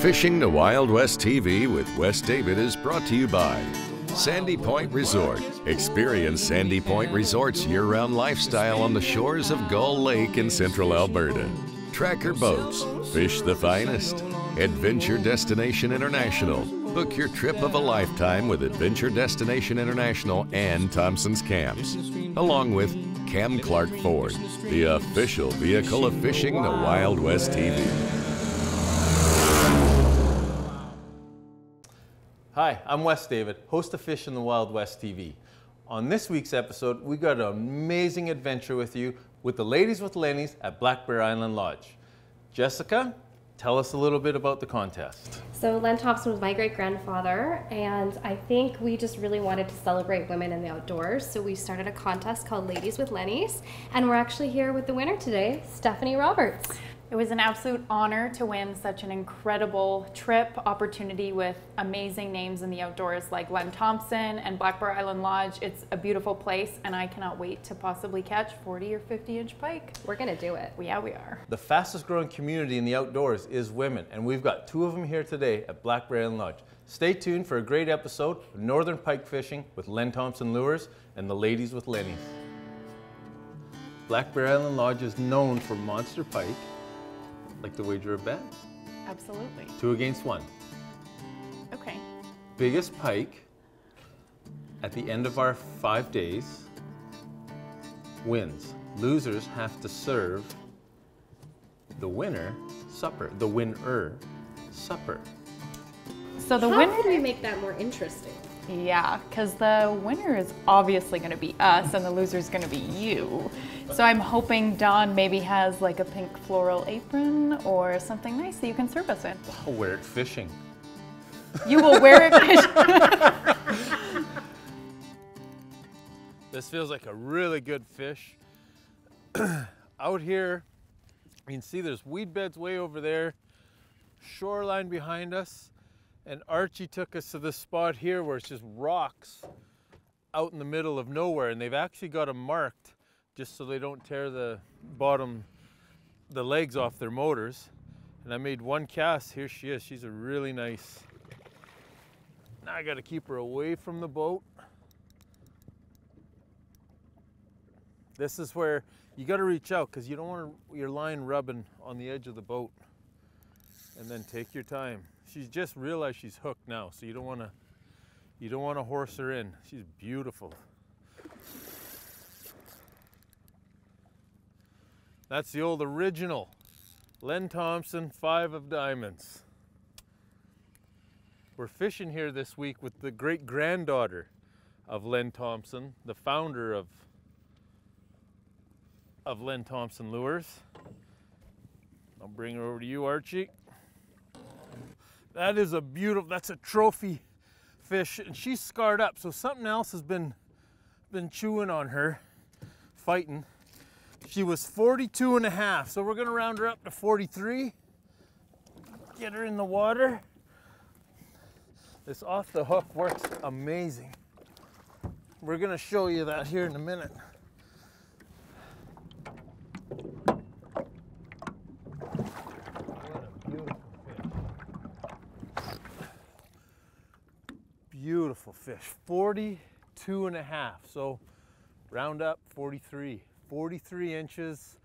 Fishing the Wild West TV with Wes David is brought to you by Sandy Point Resort. Experience Sandy Point Resort's year round lifestyle on the shores of Gull Lake in central Alberta. Tracker Boats, fish the finest. Adventure Destination International. Book your trip of a lifetime with Adventure Destination International and Thompson's Camps, along with Cam Clark Ford, the official vehicle of Fishing the Wild West TV. Hi, I'm Wes David, host of Fishing the Wild West TV. On this week's episode, we got an amazing adventure with you with the ladies with Lennies at Black Bear Island Lodge. Jessica, tell us a little bit about the contest. So Len Thompson was my great grandfather, and I think we just really wanted to celebrate women in the outdoors. So we started a contest called Ladies with Lennies, and we're actually here with the winner today, Stephanie Roberts. It was an absolute honor to win such an incredible trip opportunity with amazing names in the outdoors like Len Thompson and Black Bear Island Lodge. It's a beautiful place, and I cannot wait to possibly catch 40 or 50 inch pike. We're gonna do it. Yeah, we are. The fastest growing community in the outdoors is women, and we've got two of them here today at Black Bear Island Lodge. Stay tuned for a great episode of Northern Pike Fishing with Len Thompson Lures and the Ladies with Lenny's. Black Bear Island Lodge is known for monster pike. Like to wager a bet? Absolutely. Two against one. Okay. Biggest pike at the end of our five days wins. Losers have to serve the winner supper. The winner supper. So the How winner. can we make that more interesting? Yeah, because the winner is obviously going to be us and the loser is going to be you. So I'm hoping Don maybe has like a pink floral apron or something nice that you can serve us in. I'll wear it fishing. You will wear it. fishing. This feels like a really good fish. Out here, you can see there's weed beds way over there, shoreline behind us, and Archie took us to this spot here where it's just rocks out in the middle of nowhere, and they've actually got them marked just so they don't tear the bottom, the legs off their motors. And I made one cast. Here she is. She's a really nice. Now I got to keep her away from the boat. This is where you got to reach out because you don't want your line rubbing on the edge of the boat. And then take your time. She's just realized she's hooked now, so you don't want to you don't want to horse her in. She's beautiful. That's the old original Len Thompson five of diamonds. We're fishing here this week with the great granddaughter of Len Thompson, the founder of of Len Thompson Lures. I'll bring her over to you, Archie. That is a beautiful, that's a trophy fish, and she's scarred up, so something else has been been chewing on her, fighting. She was 42 and a half, so we're gonna round her up to 43. Get her in the water. This off the hook works amazing. We're gonna show you that here in a minute. Beautiful fish, 42 and a half. So round up 43, 43 inches.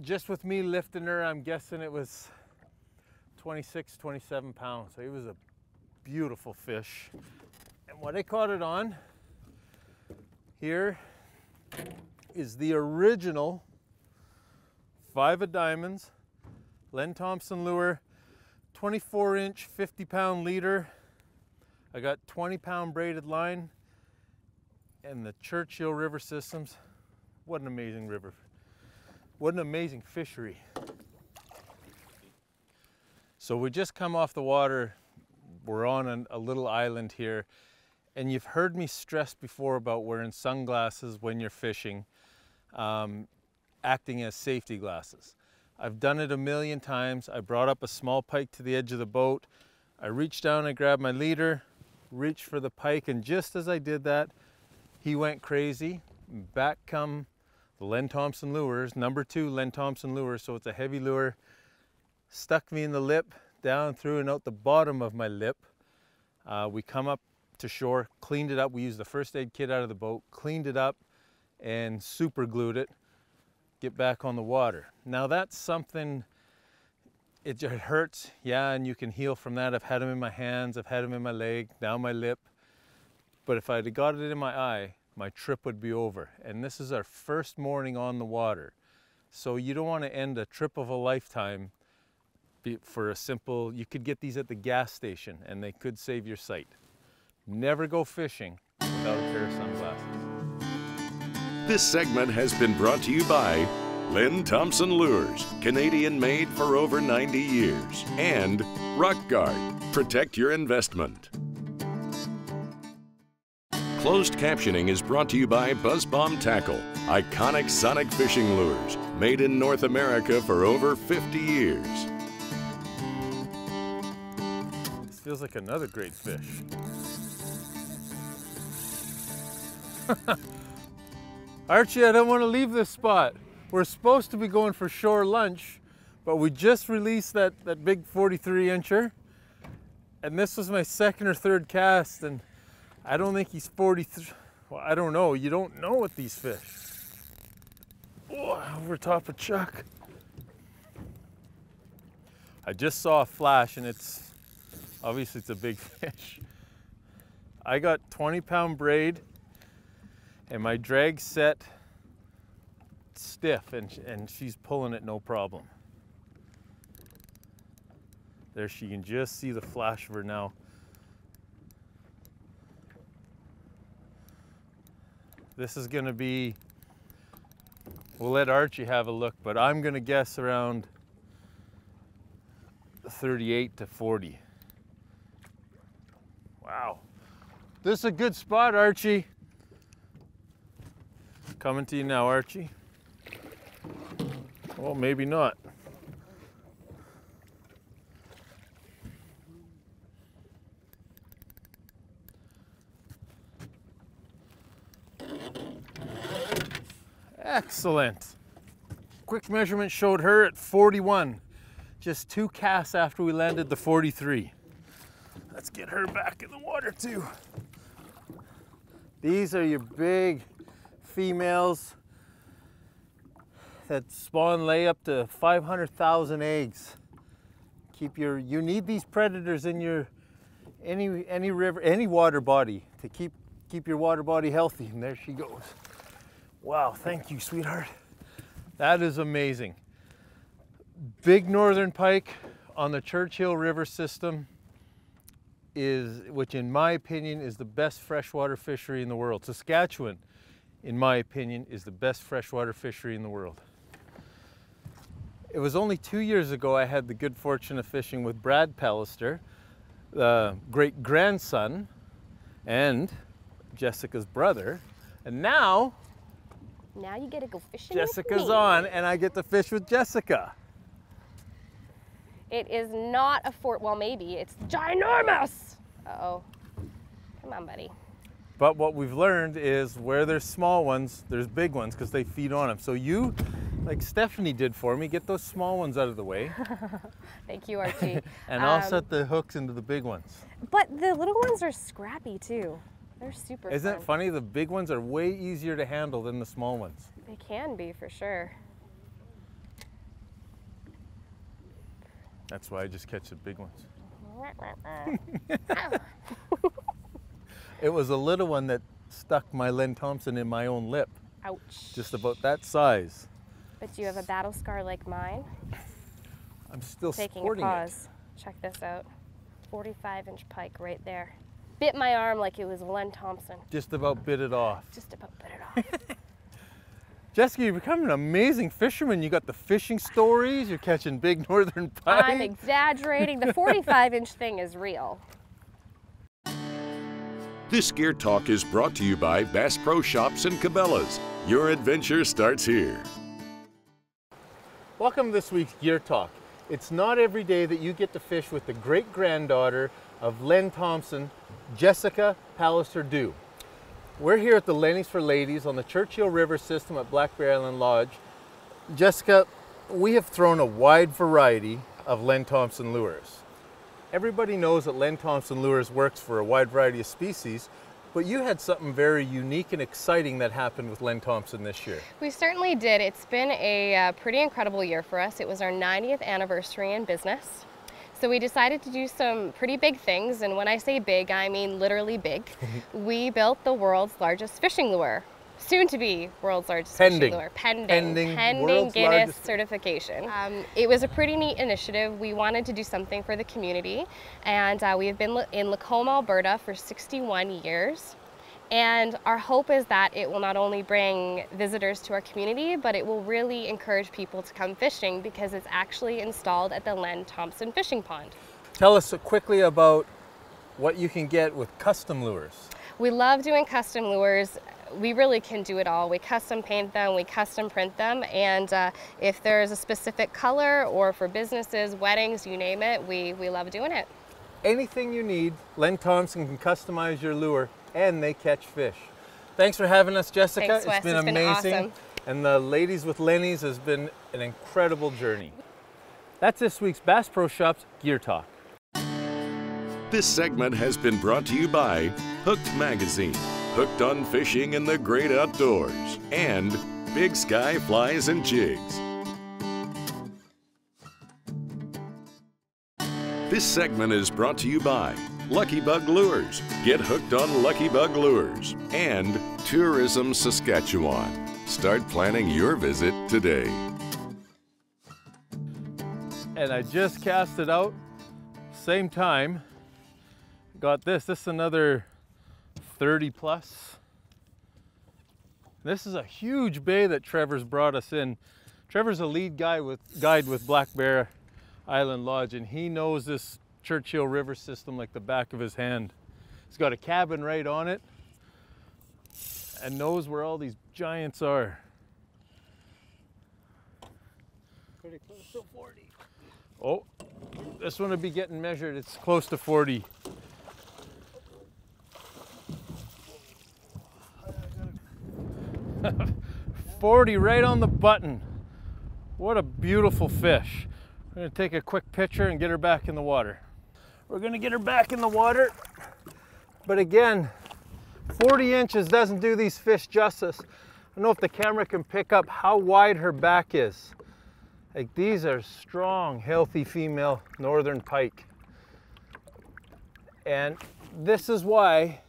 Just with me lifting her, I'm guessing it was 26, 27 pounds. So it was a beautiful fish. And what I caught it on here is the original five of diamonds, Len Thompson lure, 24 inch, 50 pound leader. I got 20 pound braided line and the Churchill River Systems. What an amazing river. What an amazing fishery. So we just come off the water. We're on an, a little island here. And you've heard me stress before about wearing sunglasses when you're fishing, um, acting as safety glasses. I've done it a million times. I brought up a small pike to the edge of the boat. I reached down and grabbed my leader, reached for the pike, and just as I did that, he went crazy. Back come the Len Thompson lures, number two Len Thompson lure, so it's a heavy lure. Stuck me in the lip, down through and out the bottom of my lip. Uh, we come up to shore, cleaned it up. We used the first aid kit out of the boat, cleaned it up, and super glued it. Get back on the water. Now that's something. It hurts, yeah, and you can heal from that. I've had them in my hands, I've had them in my leg, down my lip. But if I'd got it in my eye, my trip would be over. And this is our first morning on the water. So you don't want to end a trip of a lifetime for a simple, you could get these at the gas station and they could save your sight. Never go fishing without a pair of sunglasses. This segment has been brought to you by Len Thompson Lures, Canadian made for over 90 years, and Rock Guard, protect your investment. Closed captioning is brought to you by Buzzbomb Tackle, iconic sonic fishing lures, made in North America for over 50 years. This feels like another great fish. Archie, I don't want to leave this spot. We're supposed to be going for shore lunch, but we just released that, that big 43 incher. And this was my second or third cast, and I don't think he's 43. Well, I don't know. You don't know with these fish. Oh, over top of Chuck. I just saw a flash, and it's obviously it's a big fish. I got 20 pound braid, and my drag set stiff and, and she's pulling it no problem. There she can just see the flash of her now. This is gonna be, we'll let Archie have a look, but I'm gonna guess around 38 to 40. Wow. This is a good spot, Archie. Coming to you now, Archie. Well, maybe not. Excellent. Quick measurement showed her at 41. Just two casts after we landed the 43. Let's get her back in the water too. These are your big females that spawn lay up to 500,000 eggs. Keep your, you need these predators in your, any, any river, any water body to keep, keep your water body healthy. And there she goes. Wow, thank you, sweetheart. That is amazing. Big northern pike on the Churchill River system is, which in my opinion is the best freshwater fishery in the world. Saskatchewan, in my opinion, is the best freshwater fishery in the world. It was only two years ago I had the good fortune of fishing with Brad Pallister, the great grandson and Jessica's brother. And now, now you get to go fishing. Jessica's on and I get to fish with Jessica. It is not a fort, well maybe, it's ginormous. Uh oh Come on, buddy. But what we've learned is where there's small ones, there's big ones because they feed on them. So you like Stephanie did for me, get those small ones out of the way. Thank you, Archie. and um, I'll set the hooks into the big ones. But the little ones are scrappy too. They're super Isn't fun. it funny? The big ones are way easier to handle than the small ones. They can be for sure. That's why I just catch the big ones. it was a little one that stuck my Len Thompson in my own lip. Ouch. Just about that size. But you have a battle scar like mine. I'm still taking sporting a pause. It. Check this out. 45 inch pike right there. Bit my arm like it was Len Thompson. Just about bit it off. Just about bit it off. Jessica, you've become an amazing fisherman. You got the fishing stories, you're catching big northern pike. I'm exaggerating. The 45 inch thing is real. This Gear Talk is brought to you by Bass Pro Shops and Cabela's. Your adventure starts here. Welcome to this week's Gear Talk. It's not every day that you get to fish with the great granddaughter of Len Thompson, Jessica Pallister Dew. We're here at the Lenny's for Ladies on the Churchill River system at Black Bear Island Lodge. Jessica, we have thrown a wide variety of Len Thompson lures. everybody knows that Len Thompson Lures works for a wide variety of species, but you had something very unique and exciting that happened with Len Thompson this year. We certainly did. It's been a uh, pretty incredible year for us. It was our 90th anniversary in business. So we decided to do some pretty big things, and when I say big, I mean literally big. we built the world's largest fishing lure, soon to be world's largest Pending. fishing lure. Pending. Pending, Pending Guinness largest- certification. Um, it was a pretty neat initiative. We wanted to do something for the community, and uh, we have been in Lacombe, Alberta for 61 years. And our hope is that it will not only bring visitors to our community, but it will really encourage people to come fishing because it's actually installed at the Len Thompson Fishing Pond. Tell us quickly about what you can get with custom lures. We love doing custom lures. We really can do it all. We custom paint them, we custom print them, and uh, if there's a specific color or for businesses, weddings, you name it, we, we love doing it. Anything you need, Len Thompson can customize your lure and they catch fish. Thanks for having us, Jessica. Thanks, it's Wes. been It's been amazing. awesome. And the Ladies with Lenny's has been an incredible journey. That's this week's Bass Pro Shops Gear Talk. This segment has been brought to you by Hooked Magazine, hooked on fishing in the great outdoors, and Big Sky Flies and Jigs. This segment is brought to you by Lucky Bug Lures. Get hooked on Lucky Bug Lures and Tourism Saskatchewan. Start planning your visit today. And I just cast it out, same time. Got this, this is another 30 plus. This is a huge bay that Trevor's brought us in. Trevor's a lead guy with guide with Black Bear Island Lodge, and he knows this Churchill River system like the back of his hand. He's got a cabin right on it and knows where all these giants are. Pretty close to 40. Oh, this one will be getting measured. It's close to 40. Forty right on the button. What a beautiful fish. We're gonna take a quick picture and get her back in the water. We're gonna get her back in the water. But again, 40 inches doesn't do these fish justice. I don't know if the camera can pick up how wide her back is. Like these are strong, healthy female northern pike. And this is why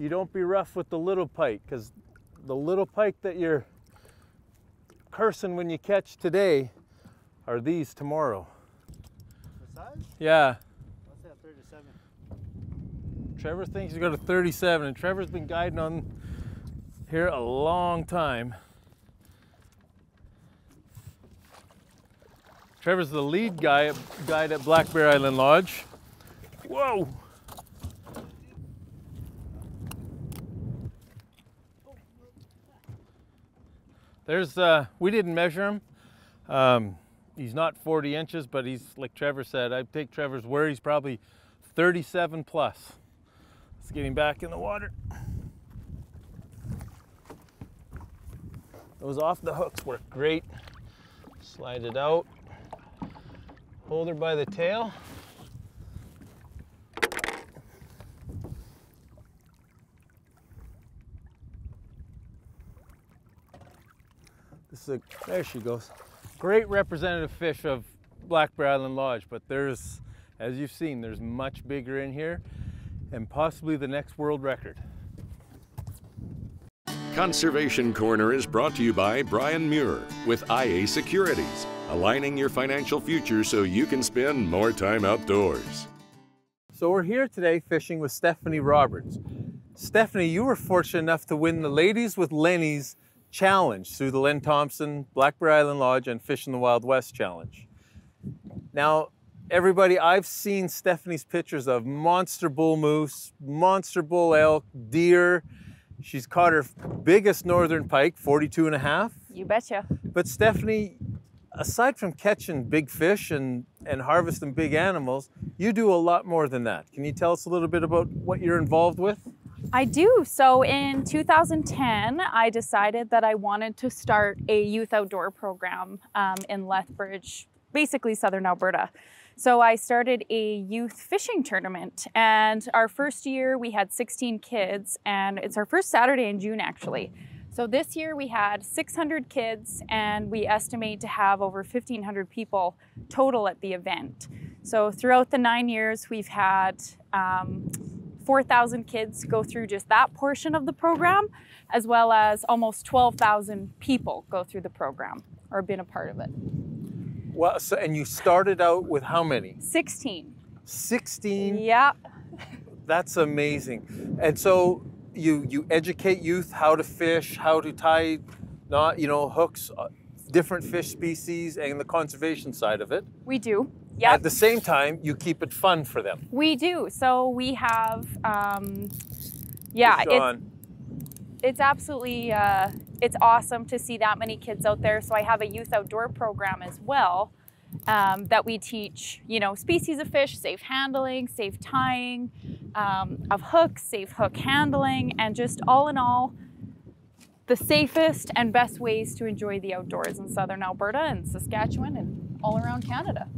you don't be rough with the little pike, because the little pike that you're cursing when you catch today are these tomorrow. The size? Yeah. What's that, 37? Trevor thinks he's got a 37, and Trevor's been guiding on here a long time. Trevor's the lead guy guide at Black Bear Island Lodge. Whoa! There's, uh, we didn't measure him. Um, he's not 40 inches, but he's, like Trevor said, I take Trevor's word, he's probably 37 plus. Let's get him back in the water. Those off the hooks work great. Slide it out. Hold her by the tail. This is a, there she goes. Great representative fish of Black Bear Island Lodge, but there's, as you've seen, there's much bigger in here and possibly the next world record. Conservation Corner is brought to you by Brian Muir with IA Securities, aligning your financial future so you can spend more time outdoors. So we're here today fishing with Stephanie Roberts. Stephanie, you were fortunate enough to win the Ladies with Lenny's challenge through the Len Thompson Black Bear Island Lodge and Fishing the Wild West challenge. Now, everybody, I've seen Stephanie's pictures of monster bull moose, monster bull elk, deer. She's caught her biggest northern pike, 42 and a half. You betcha. But Stephanie, aside from catching big fish and, and harvesting big animals, you do a lot more than that. Can you tell us a little bit about what you're involved with? I do. So in 2010, I decided that I wanted to start a youth outdoor program um, in Lethbridge, basically southern Alberta. So I started a youth fishing tournament. And our first year we had 16 kids, and it's our first Saturday in June actually. So this year we had 600 kids, and we estimate to have over 1,500 people total at the event. So throughout the nine years, we've had um, 4,000 kids go through just that portion of the program, as well as almost 12,000 people go through the program or been a part of it. Well, so, and you started out with how many? 16. 16. Yeah. That's amazing. And so you you educate youth how to fish, how to tie, not you know hooks, uh, different fish species, and the conservation side of it. We do. Yeah. At the same time, you keep it fun for them. We do. So we have, um, yeah, it's, Sean, it's absolutely, uh, it's awesome to see that many kids out there. So I have a youth outdoor program as well um, that we teach, you know, species of fish, safe handling, safe tying um, of hooks, safe hook handling, and just all in all, the safest and best ways to enjoy the outdoors in southern Alberta and Saskatchewan and all around Canada.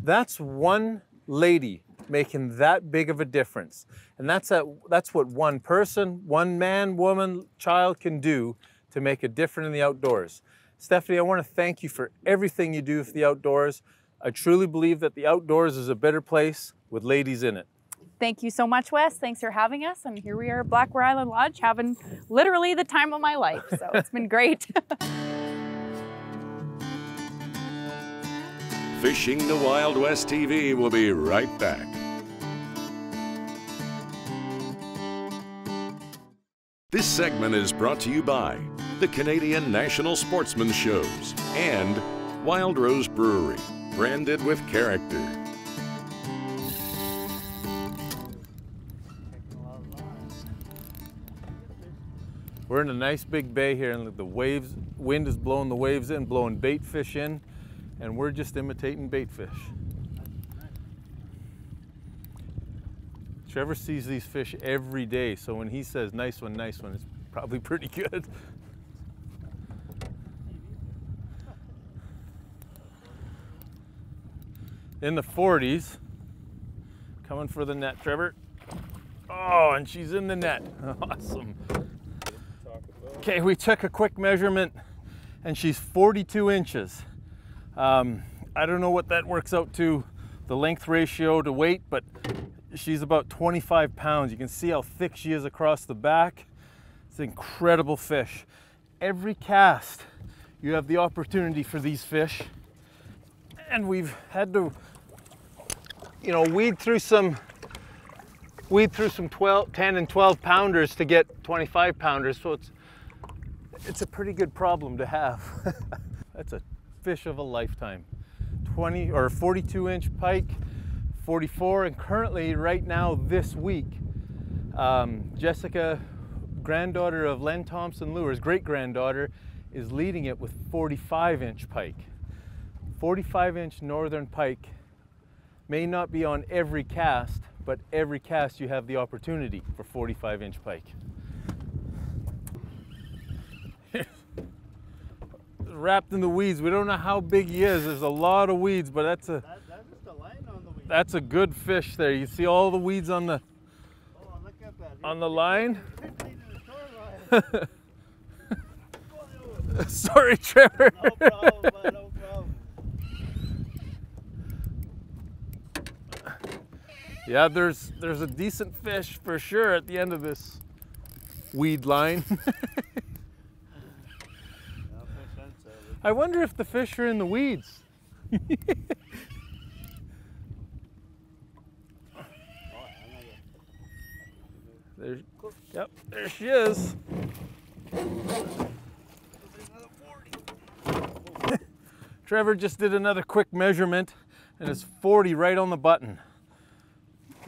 that's one lady making that big of a difference, and that's that. That's what one person, one man, woman, child can do to make a difference in the outdoors. Stephanie, I want to thank you for everything you do for the outdoors. I truly believe that the outdoors is a better place with ladies in it. Thank you so much, Wes. Thanks for having us. And here we are at Black Bear Island Lodge having literally the time of my life. So it's been great. Fishing the Wild West TV will be right back. This segment is brought to you by the Canadian National Sportsman Shows and Wild Rose Brewery, branded with character. We're in a nice big bay here, and the waves, wind is blowing the waves in, blowing bait fish in, and we're just imitating bait fish. Trevor sees these fish every day, so when he says nice one, nice one, it's probably pretty good. In the 40s, coming for the net, Trevor. Oh, and she's in the net. Awesome. Okay, we took a quick measurement and she's 42 inches. Um, I don't know what that works out to, the length ratio to weight, but she's about 25 pounds. You can see how thick she is across the back. It's an incredible fish. Every cast, you have the opportunity for these fish. And we've had to, you know, weed through some weed through some 12, 10 and 12 pounders to get 25 pounders. So it's it's a pretty good problem to have. That's a fish of a lifetime. 20 or 42 inch pike, 44, and currently right now this week, um, Jessica, granddaughter of Len Thompson Lures, great granddaughter, is leading it with 45 inch pike. 45 inch northern pike may not be on every cast, but every cast you have the opportunity for 45 inch pike. Wrapped in the weeds. We don't know how big he is. There's a lot of weeds, but that's a that's a line on the weed. That's a good fish there. You see all the weeds on the Oh, look at that. on the line. 15 in the shoreline. Sorry, Trevor. no problem, no problem. Yeah, there's there's a decent fish for sure at the end of this weed line. No fish inside. I wonder if the fish are in the weeds. Oh, I know you. There, yep, there she is. Trevor just did another quick measurement and it's 40 right on the button.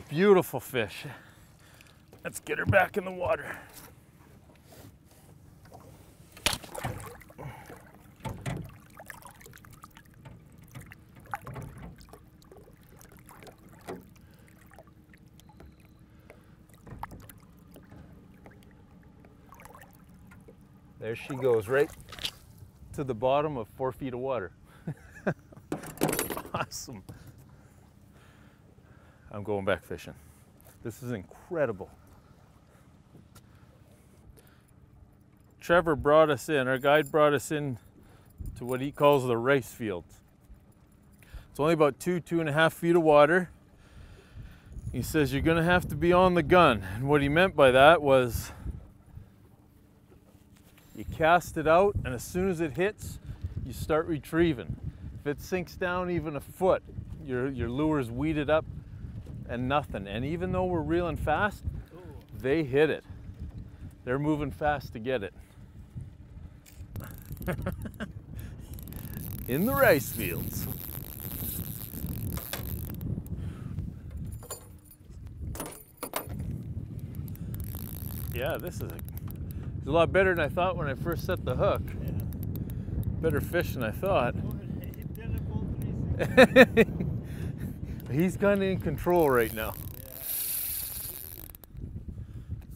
Beautiful fish. Let's get her back in the water. There she goes, right to the bottom of four feet of water. awesome. I'm going back fishing. This is incredible. Trevor brought us in, our guide brought us in to what he calls the rice fields. It's only about two, two and a half feet of water. He says you're gonna have to be on the gun. And what he meant by that was cast it out and as soon as it hits, you start retrieving. If it sinks down even a foot, your, your lure's weeded up and nothing. And even though we're reeling fast, they hit it. They're moving fast to get it. In the rice fields. Yeah, this is a, it's a lot better than I thought when I first set the hook. Better fish than I thought. He did it full 360. He's kind of in control right now.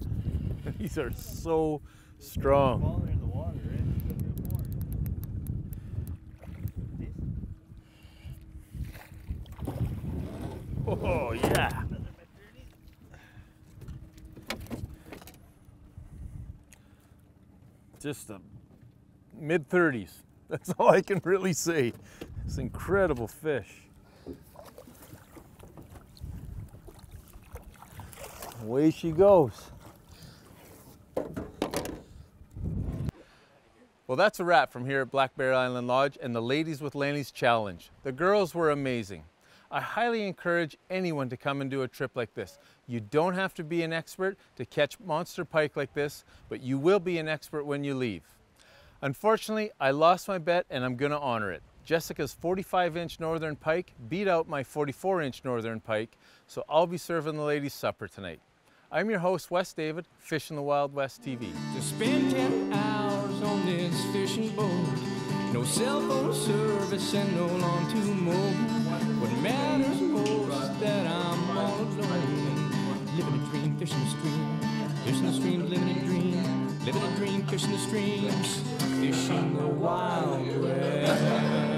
These are so strong. Oh in the water, right? It's gonna be more. Oh, yeah. Just a mid 30s. That's all I can really say. It's incredible fish. Away she goes. Well, that's a wrap from here at Black Bear Island Lodge and the Ladies with Lenny's Challenge. The girls were amazing. I highly encourage anyone to come and do a trip like this. You don't have to be an expert to catch monster pike like this, but you will be an expert when you leave. Unfortunately, I lost my bet and I'm gonna honor it. Jessica's 45 inch northern pike beat out my 44 inch northern pike, so I'll be serving the ladies supper tonight. I'm your host, Wes David, Fishing the Wild West TV. To spend 10 hours on this fishing boat. No cell phone service and no lawn to mow. What matters most is that I'm all alone. Living a dream, fishing the stream. Fishing the stream, living a dream. Living a dream, fishing the streams. Fishing the wild west.